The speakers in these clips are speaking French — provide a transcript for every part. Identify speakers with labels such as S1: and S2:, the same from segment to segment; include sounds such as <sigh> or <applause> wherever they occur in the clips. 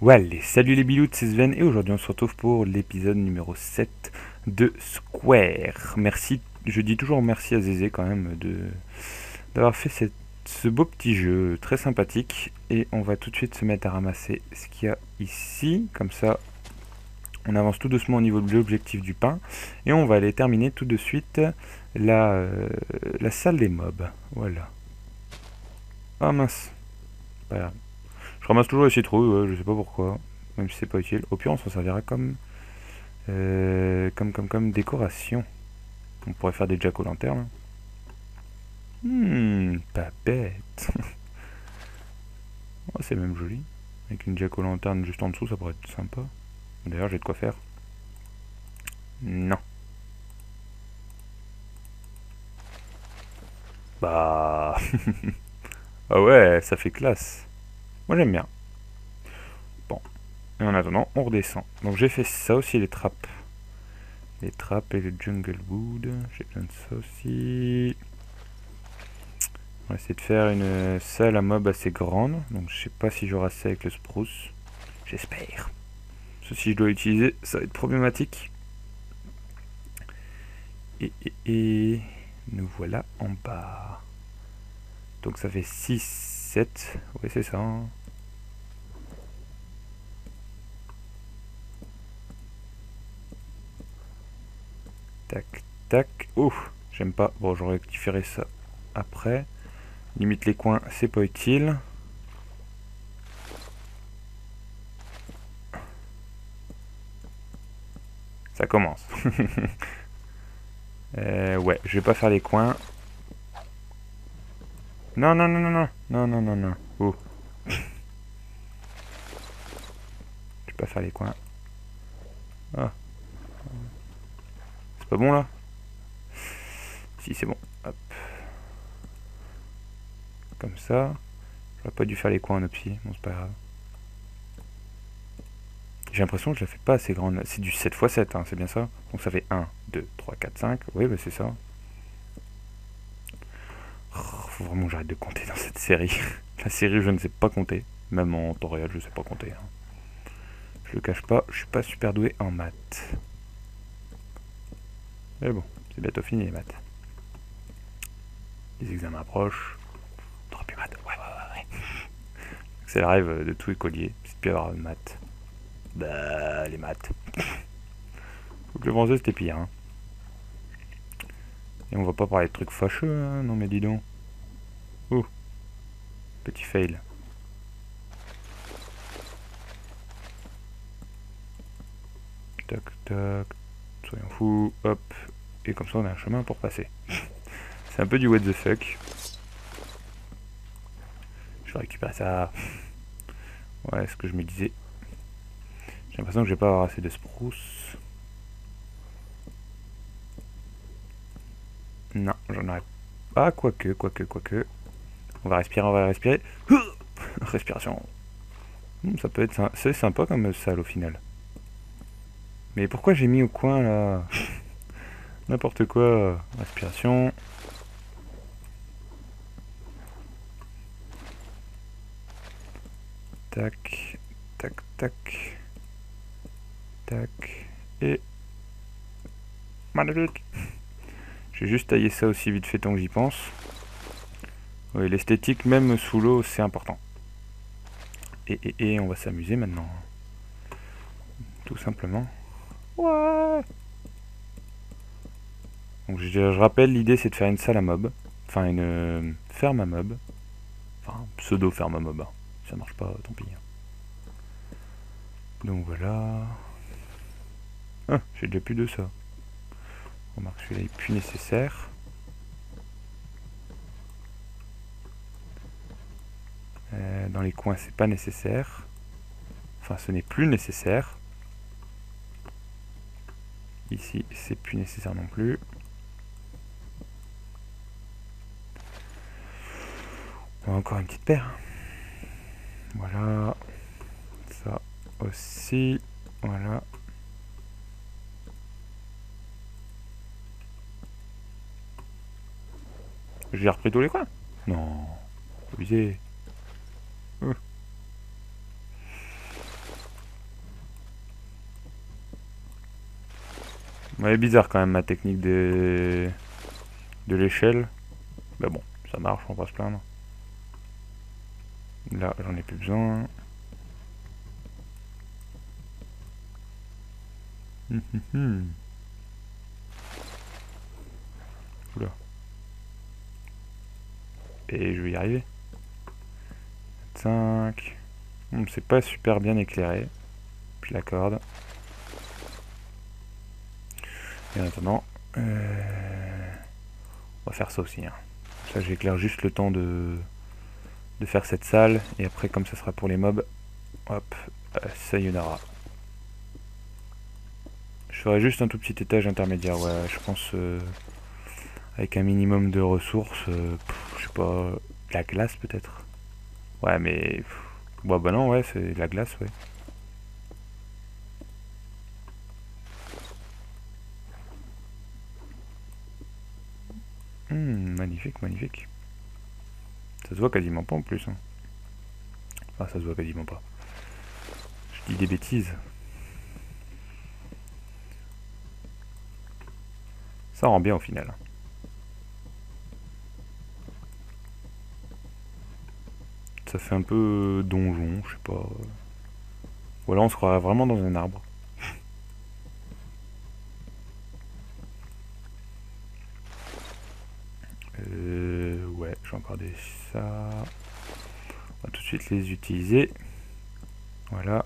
S1: Ouais, salut les bilouts, c'est Sven et aujourd'hui on se retrouve pour l'épisode numéro 7 de Square. Merci, je dis toujours merci à Zézé quand même de d'avoir fait ce beau petit jeu très sympathique et on va tout de suite se mettre à ramasser ce qu'il y a ici, comme ça on avance tout doucement au niveau de l'objectif du pain et on va aller terminer tout de suite la, euh, la salle des mobs. Voilà. Ah mince. Voilà. Je ramasse toujours les citrouilles, je sais pas pourquoi. Même si c'est pas utile. Au pire, on s'en servira comme, euh, comme, comme, comme décoration. On pourrait faire des jack o' lanterne. Hmm, pas bête. <laughs> oh, c'est même joli. Avec une jack o' lanterne juste en dessous, ça pourrait être sympa. D'ailleurs, j'ai de quoi faire. Non. Bah... <laughs> ah ouais, ça fait classe. Moi j'aime bien. Bon. Et en attendant, on redescend. Donc j'ai fait ça aussi, les trappes. Les trappes et le jungle wood. J'ai besoin de ça aussi. On va essayer de faire une salle à mob assez grande. Donc je sais pas si j'aurai assez avec le spruce. J'espère. Ceci je dois l'utiliser, ça va être problématique. Et, et, nous voilà en bas. Donc ça fait 6, 7. Oui c'est ça. Hein. Tac, tac. Ouh, j'aime pas. Bon, j'aurais rectifierai ça après. Limite les coins, c'est pas utile. Ça commence. <laughs> euh, ouais, je vais pas faire les coins. Non, non, non, non, non. Non, non, non, non. Oh. <laughs> je vais pas faire les coins. Ah pas bon là? Si c'est bon. Comme ça. J'aurais pas dû faire les coins en pied. Bon c'est pas grave. J'ai l'impression que je la fais pas assez grande. C'est du 7 x 7, hein, c'est bien ça? Donc ça fait 1, 2, 3, 4, 5. Oui, bah c'est ça. Oh, faut vraiment que j'arrête de compter dans cette série. <laughs> La série, je ne sais pas compter. Même en temps réel, je sais pas compter. Hein. Je le cache pas, je suis pas super doué en maths. Mais bon, c'est bientôt fini les maths. Les examens approchent. Trop plus maths. Ouais, ouais, ouais, ouais. C'est le rêve de tous les colliers. C'est de plus avoir de maths. Bah, les maths. Faut que le français c'était pire. Hein. Et on va pas parler de trucs fâcheux, hein. non mais dis donc. Oh, petit fail. Tac, tac, Soyons fous, hop, et comme ça on a un chemin pour passer. <laughs> C'est un peu du what the fuck. Je vais récupérer ça. Ouais, ce que je me disais. J'ai l'impression que je vais pas avoir assez de spruce. Non, j'en aurais pas, quoique, quoique, quoique. On va respirer, on va respirer. <laughs> Respiration. Hmm, ça peut être c'est sympa comme salle au final. Mais pourquoi j'ai mis au coin là? N'importe quoi. Respiration. Tac, tac, tac. Tac. Et... Magnifique J'ai juste taillé ça aussi vite fait tant que j'y pense. Oui, l'esthétique, même sous l'eau, c'est important. Et, et, et on va s'amuser maintenant. Tout simplement. Ouais. Donc je, rappelle, l'idée c'est de faire une salle à mob. Enfin une euh, ferme à mob. Enfin pseudo ferme à mob. Hein. ça marche pas, tant pis. Hein. Donc voilà. Ah, j'ai déjà plus de ça. Remarque, celui-là est plus nécessaire. Euh, dans les coins, c'est pas nécessaire. Enfin, ce n'est plus nécessaire. Ici, c'est plus nécessaire non plus. encore une petite paire. Voilà. Ça aussi. Voilà. J'ai repris tous les coins? Non. Abusé. Ouais, bizarre quand même ma technique de, de l'échelle. Mais bon, ça marche, on va se plaindre. Là, j'en ai plus besoin. Hum, hum, hum. Et je vais y arriver. 5. c'est pas super bien éclairé. Je l'accorde. Et maintenant, euh, on va faire ça aussi. Hein. Ça, j'éclaire juste le temps de, de faire cette salle. Et après, comme ça sera pour les mobs, hop, euh, en aura. Je ferai juste un tout petit étage intermédiaire, ouais, je pense, euh, avec un minimum de ressources, je sais pas, la glace peut-être Ouais, mais... Bah, bah non, ouais, c'est la glace, ouais. Hmm, magnifique, magnifique. Ça se voit quasiment pas en plus. Hein. Ah, ça se voit quasiment pas. Je dis des bêtises. Ça rend bien au final. Ça fait un peu donjon, je sais pas. Voilà, on se croirait vraiment dans un arbre. Ça. On va tout de suite les utiliser. Voilà.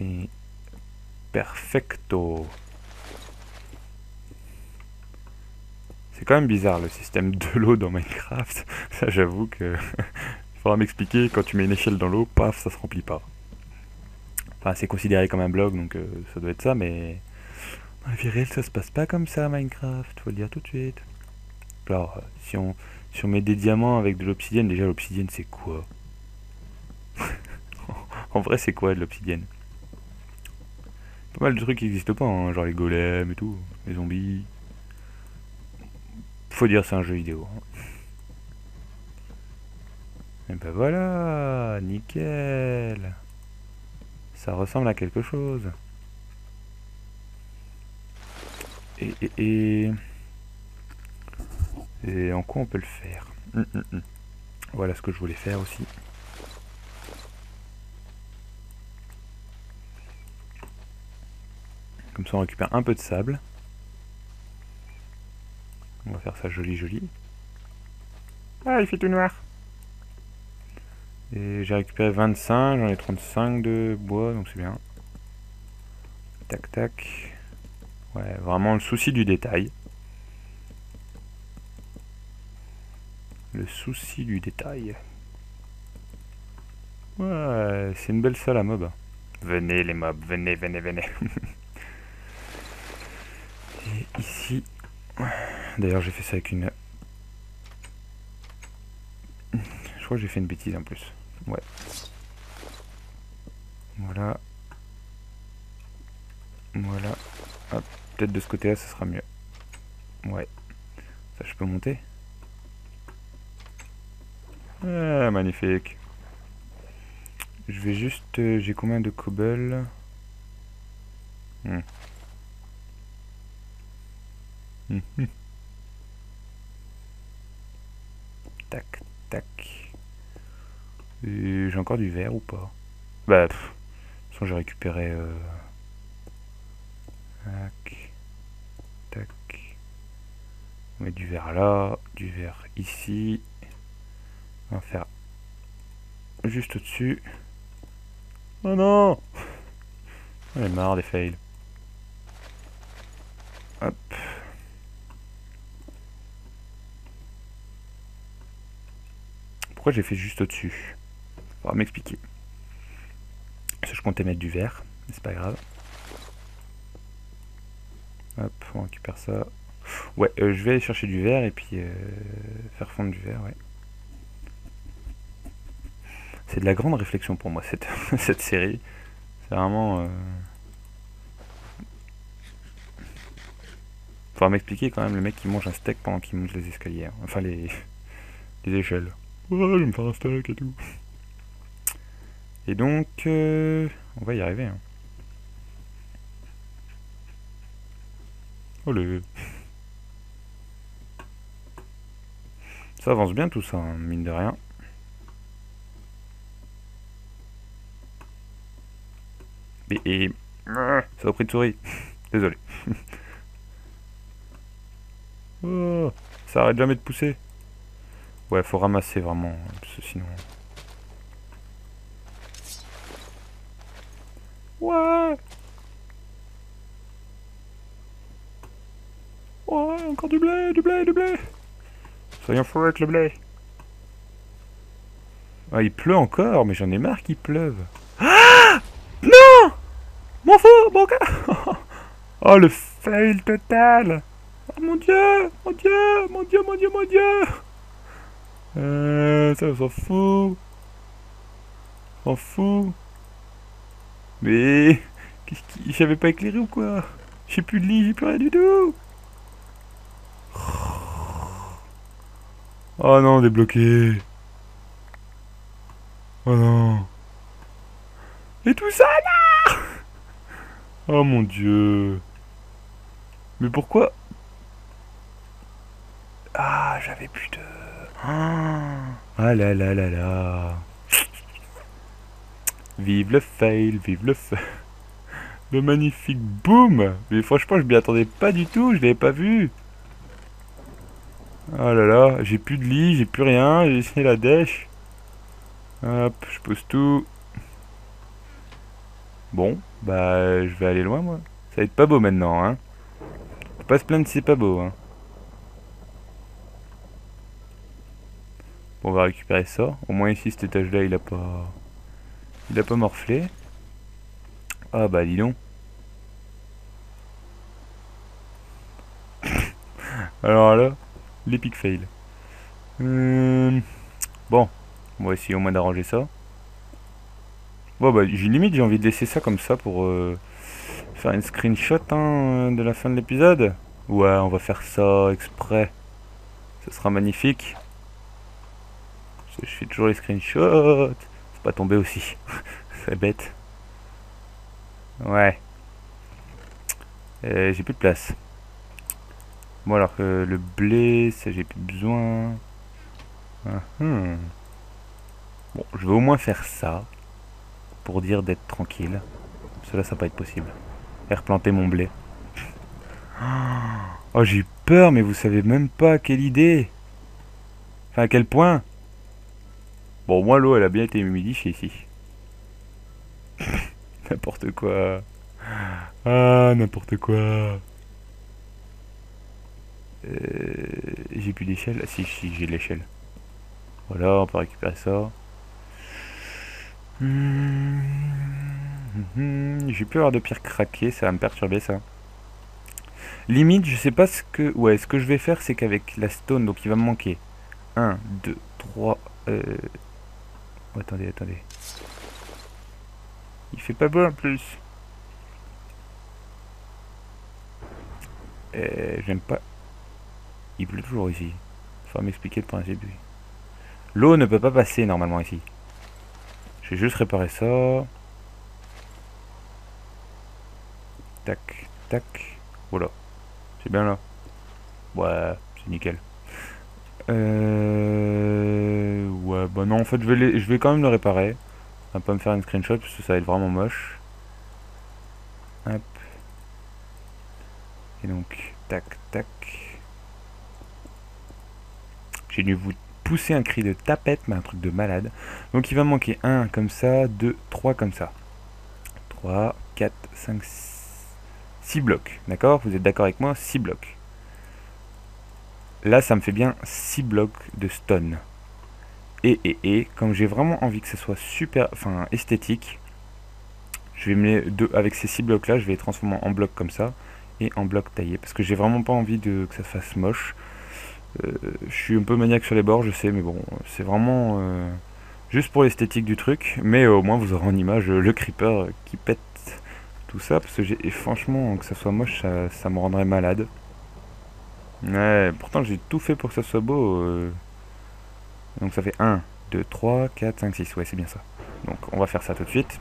S1: Et perfecto. C'est quand même bizarre le système de l'eau dans Minecraft. <laughs> Ça, j'avoue que <laughs> faudra m'expliquer, quand tu mets une échelle dans l'eau, paf, ça se remplit pas. Enfin, c'est considéré comme un blog, donc euh, ça doit être ça, mais... Dans la vie réelle, ça se passe pas comme ça, Minecraft, faut le dire tout de suite. Alors, euh, si on, si on met des diamants avec de l'obsidienne, déjà l'obsidienne c'est quoi? <laughs> En vrai, c'est quoi de l'obsidienne? Pas mal de trucs qui n'existent pas, hein, genre les golems et tout, les zombies. Faut dire c'est un jeu vidéo. Hein. Et ben voilà, nickel. Ça ressemble à quelque chose. Et, et, et, en quoi on peut le faire hum, hum, hum. Voilà ce que je voulais faire aussi. Comme ça on récupère un peu de sable. On va faire ça joli joli. Ah, il fait tout noir. Et j'ai récupéré 25, j'en ai 35 de bois, donc c'est bien. Tac tac. Ouais, vraiment le souci du détail. Le souci du détail. Ouais, c'est une belle salle à mob. Venez les mobs, venez, venez, venez. <laughs> Et ici... D'ailleurs j'ai fait ça avec une... Je crois que j'ai fait une bêtise en plus. Ouais. Voilà. Voilà. Hop. Peut-être de ce côté-là, ça sera mieux. Ouais. Ça, je peux monter? Ah, magnifique. Je vais juste... Euh, j'ai combien de cobble hmm. <laughs> tac, tac. J'ai encore du verre ou pas? Bah, de toute façon, j'ai récupéré... Euh... Tac. Tac. On met du verre là, du verre ici. On va faire juste au-dessus. Oh non On est marre des fails. Hop. Pourquoi j'ai fait juste au-dessus? Va m'expliquer. Je comptais mettre du verre, mais c'est pas grave. Hop, on récupère ça. Ouais, euh, je vais aller chercher du verre et puis euh, faire fondre du verre, ouais. C'est de la grande réflexion pour moi, cette, <laughs> cette série. C'est vraiment... Euh... M'expliquer quand même le mec qui mange un steak pendant qu'il monte les escaliers. Enfin, les, <laughs> les échelles. Ouais, je vais me faire un steak et tout. Et donc, euh, on va y arriver. Hein. Allez. Ça avance bien tout ça, hein, mine de rien. Et... Ça a pris de souris. <laughs> Désolé. <laughs> oh, ça arrête jamais de pousser. Ouais, faut ramasser vraiment, parce que sinon... Ouais Ouais, encore du blé, du blé, du blé Soyons fous avec le blé. Ah, il pleut encore, mais j'en ai marre qu'il pleuve. M'en <laughs> Oh, le fail total. Oh mon dieu Mon dieu Mon dieu, mon dieu, mon dieu. Euh, ça, on s'en fout. On s'en fout. Mais... Qu'est-ce qui... J'avais pas éclairé ou quoi? J'ai plus de lit, j'ai plus rien du tout. Oh non, débloqué Oh non. Et tout ça là Oh mon dieu. Mais pourquoi? Ah, j'avais plus de... Ah là là là là. Vive le fail, vive le fail Le magnifique boom. Mais franchement, je m'y attendais pas du tout, je l'avais pas vu. Oh là là, j'ai plus de lit, j'ai plus rien, j'ai essayé la dèche. Hop, je pose tout. Bon, bah je vais aller loin moi. Ça va être pas beau maintenant, hein. Faut pas se plaindre si c'est pas beau, hein. Bon, on va récupérer ça. Au moins ici, cet étage-là, il a pas... Il a pas morflé. Ah bah dis donc. <laughs> Alors là... L'épic fail. Euh, bon, on va essayer au moins d'arranger ça. Bon bah j'ai limite j'ai envie de laisser ça comme ça pour euh, faire une screenshot hein, de la fin de l'épisode. Ouais on va faire ça exprès. Ce sera magnifique. Je fais toujours les screenshots. Faut pas tomber aussi. <laughs> C'est bête. Ouais. Euh, j'ai plus de place. Bon alors que le blé, ça j'ai plus besoin. Ah, hmm. Bon, je vais au moins faire ça. Pour dire d'être tranquille. Cela ça va pas être possible. Et replanter mon blé. <gasps> Oh j'ai eu peur mais vous savez même pas quelle idée. Enfin à quel point. Bon moi l'eau elle a bien été humidifiée ici. <laughs> n'importe quoi. Ah n'importe quoi. Euh, j'ai plus d'échelle. Ah, si, si, j'ai l'échelle. Voilà, on peut récupérer ça. Hmm, j'ai plus avoir de pierre craquée, ça va me perturber ça. Limite, je sais pas ce que... Ouais, ce que je vais faire, c'est qu'avec la stone, donc il va me manquer 1, 2, 3... Euh... attendez, attendez. Il fait pas beau en plus. Euh, J'aime pas il pleut toujours ici. Faut m'expliquer le principe. L'eau ne peut pas passer normalement ici. Je vais juste réparer ça. Tac, tac. Voilà. C'est bien là. Ouais, c'est nickel. Euh... Ouais, bah non, en fait, je vais, je vais quand même le réparer. On va pas me faire une screenshot parce que ça va être vraiment moche. Hop. Et donc, tac, tac. J'ai dû vous pousser un cri de tapette, mais un truc de malade. Donc il va manquer un comme ça, deux, trois comme ça. 3, 4, 5, 6 blocs. D'accord? Vous êtes d'accord avec moi? 6 blocs. Là, ça me fait bien 6 blocs de stone. Et, et, et, comme j'ai vraiment envie que ce soit super, enfin esthétique, je vais me deux, avec ces 6 blocs là, je vais les transformer en blocs comme ça et en blocs taillés parce que j'ai vraiment pas envie de que ça fasse moche. Euh, je suis un peu maniaque sur les bords, je sais, mais bon, c'est vraiment euh, juste pour l'esthétique du truc. Mais au moins, vous aurez en image le creeper qui pète tout ça, parce que j'ai, franchement, que ça soit moche, ça, me rendrait malade. Ouais, pourtant j'ai tout fait pour que ça soit beau. Euh. Donc ça fait 1, 2, 3, 4, 5, 6. Ouais, c'est bien ça. Donc on va faire ça tout de suite.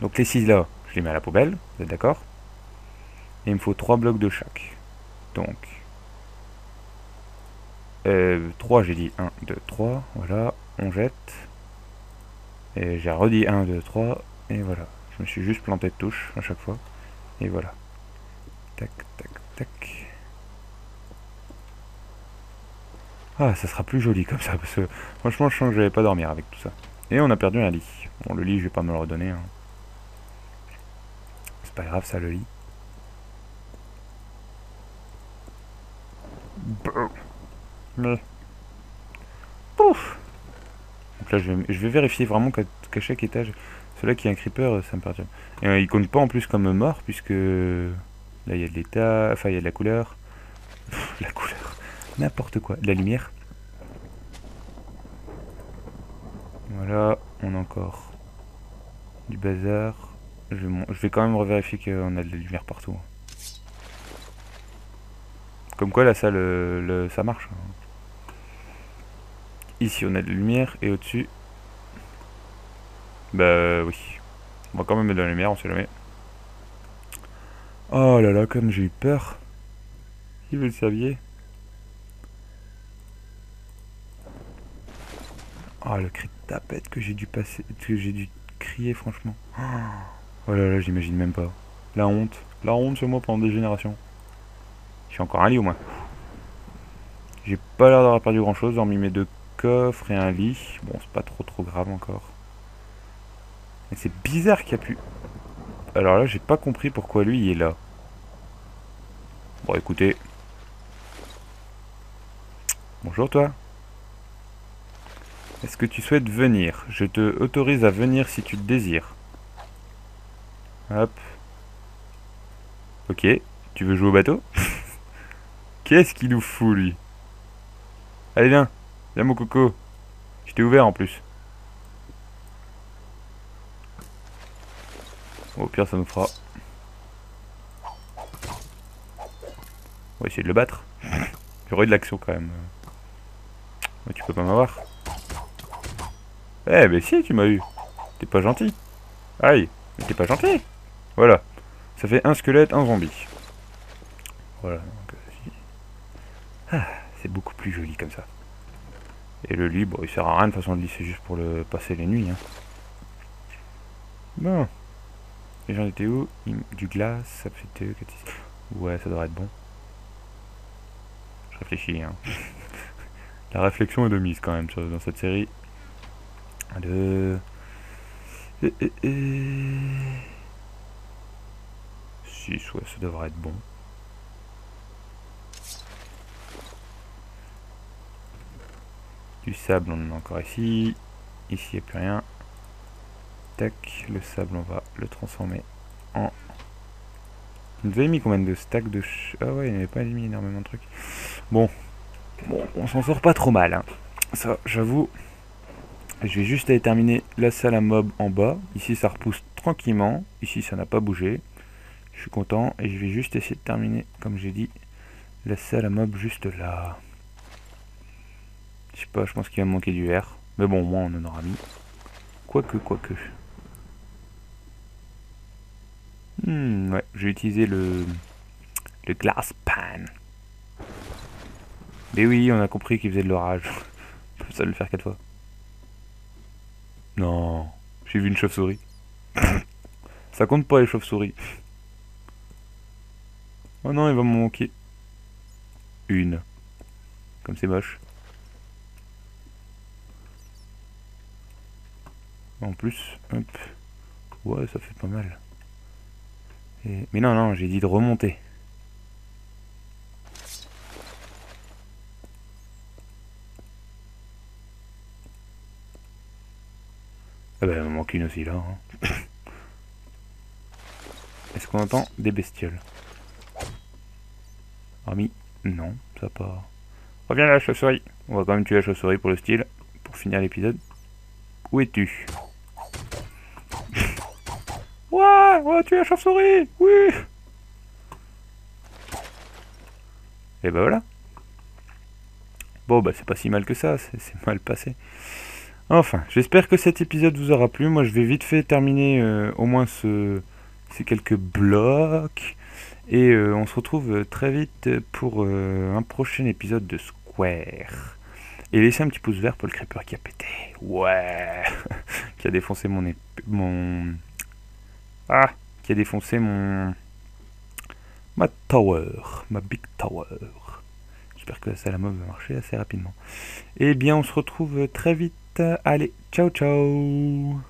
S1: Donc les 6 là, je les mets à la poubelle, vous êtes d'accord? Et il me faut 3 blocs de chaque. Donc. Euh, 3, j'ai dit 1, 2, 3. Voilà, on jette. Et j'ai redit 1, 2, 3. Et voilà. Je me suis juste planté de touche à chaque fois. Et voilà. Tac, tac, tac. Ah, ça sera plus joli comme ça, parce que franchement, je sens que je vais pas dormir avec tout ça. Et on a perdu un lit. Bon, le lit, je vais pas me le redonner. Hein. C'est pas grave, ça, le lit. Pouf Donc là, je vais, je vais vérifier vraiment qu'à chaque étage... Celui-là qui est un creeper, ça me perturbe. Et euh, il compte pas en plus comme mort, puisque... Là, il y a de l'état... Enfin, il y a de la couleur. la couleur. N'importe quoi. De la lumière. Voilà, on a encore du bazar. Je, vais quand même revérifier qu'on a de la lumière partout. Comme quoi la salle, le, ça marche. Ici on a de la lumière et au-dessus... Bah oui. On va quand même mettre de la lumière, on sait jamais. Oh là là, comme j'ai eu peur. Il veut le servir? Oh, le cri de tapette que j'ai dû passer, que j'ai dû crier, franchement. Oh là là, j'imagine même pas. La honte. La honte sur moi pendant des générations. J'ai encore un lit au moins. J'ai pas l'air d'avoir perdu grand chose, hormis mes deux coffres et un lit. Bon, c'est pas trop trop grave encore. Mais c'est bizarre qu'il y a plus... Alors là, j'ai pas compris pourquoi lui, il est là. Bon, écoutez. Bonjour toi. Est-ce que tu souhaites venir? Je te autorise à venir si tu le désires. Hop. Ok. Tu veux jouer au bateau? <laughs> Qu'est-ce qu'il nous fout, lui? Allez, viens. Viens, mon coco. Je t'ai ouvert, en plus. Au pire, ça nous fera. On va essayer de le battre. <coughs> J'aurais de l'action, quand même. Mais tu peux pas m'avoir. Eh, mais si, tu m'as eu. T'es pas gentil. Aïe, mais t'es pas gentil. Voilà. Ça fait un squelette, un zombie. Voilà. Ah, c'est beaucoup plus joli comme ça. Et le lit, bon, il sert à rien de façon de lit, c'est juste pour le passer les nuits. Hein. Bon. Les gens étaient où? Du glace, ça fait 2, 4, 6. Ouais, ça devrait être bon. Je réfléchis, hein. <laughs> La réflexion est de mise quand même dans cette série. 2. Et, et, et... 6, ouais, ça devrait être bon. Du sable, on en a encore ici. Ici, il n'y a plus rien. Tac, le sable, on va le transformer en... Nous avait mis combien de stacks de... Ah ouais, il n'avait pas mis énormément de trucs. Bon, bon on s'en sort pas trop mal. Hein. Ça, j'avoue... Je vais juste aller terminer la salle à mob en bas. Ici, ça repousse tranquillement. Ici, ça n'a pas bougé. Je suis content. Et je vais juste essayer de terminer, comme j'ai dit, la salle à mob juste là. Je sais pas, je pense qu'il va me manquer du verre. Mais bon, au moins, on en aura mis. Quoique, quoique. Hmm, ouais, j'ai utilisé le, le glass pan. Mais oui, on a compris qu'il faisait de l'orage. <laughs> Ça le faire quatre fois. Non, j'ai vu une chauve-souris. <coughs> Ça compte pas les chauves-souris. Oh non, il va me manquer. Une. Comme c'est moche. En plus, hop. Ouais, ça fait pas mal. Mais non, non, j'ai dit de remonter. Ah bah, il me manque une aussi là. Hein. <coughs> Est-ce qu'on entend des bestioles? Ami Non, ça part. Reviens à la chauve-souris. On va quand même tuer la chauve-souris pour le style, pour finir l'épisode. Où es-tu? Ouais, on va tuer la chauve-souris Oui Et bah voilà. Bon bah c'est pas si mal que ça, c'est mal passé. Enfin, j'espère que cet épisode vous aura plu. Moi, je vais vite fait terminer euh, au moins ce, ces quelques blocs. Et euh, on se retrouve très vite pour euh, un prochain épisode de Square. Et laissez un petit pouce vert pour le creeper qui a pété. Ouais <laughs> Qui a défoncé mon... mon... Ah Qui a défoncé mon... Ma tower. Ma big tower. J'espère que ça la mob va marcher assez rapidement. Eh bien, on se retrouve très vite. Allez, ciao ciao